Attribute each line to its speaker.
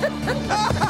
Speaker 1: Ha ha ha!